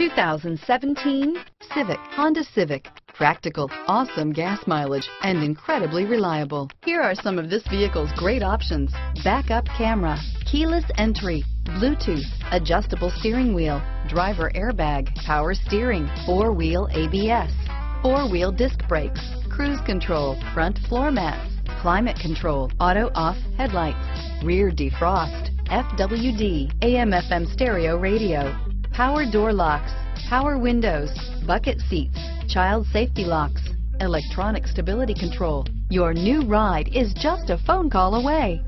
2017 Civic, Honda Civic. Practical, awesome gas mileage, and incredibly reliable. Here are some of this vehicle's great options. Backup camera, keyless entry, Bluetooth, adjustable steering wheel, driver airbag, power steering, four-wheel ABS, four-wheel disc brakes, cruise control, front floor mats, climate control, auto off headlights, rear defrost, FWD, AM FM stereo radio, power door locks, power windows, bucket seats, child safety locks, electronic stability control. Your new ride is just a phone call away.